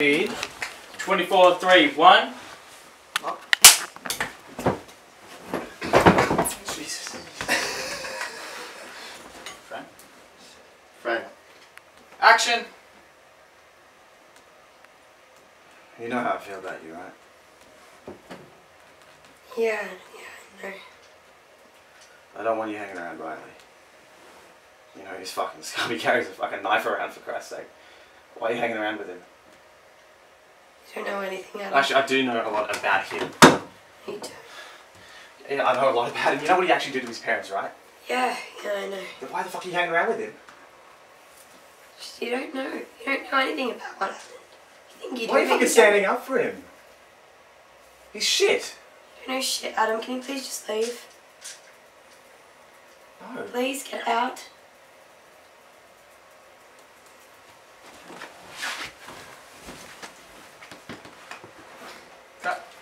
Speed. 24 3 1. Jesus. Frank. Frank, Action! you know how I feel about you, right? Yeah, yeah, I know. I don't want you hanging around Riley. You know, he's fucking scum. He carries a fucking knife around for Christ's sake. Why are you hanging around with him? You don't know anything about Actually, I do know a lot about him. Me too. Yeah, I know a lot about him. You know what he actually did to his parents, right? Yeah, yeah, I know. Then why the fuck are you hanging around with him? Just, you don't know. You don't know anything about what happened. You think you Why are you fucking standing up for him? He's shit. You don't know shit, Adam. Can you please just leave? No. Please get out. した。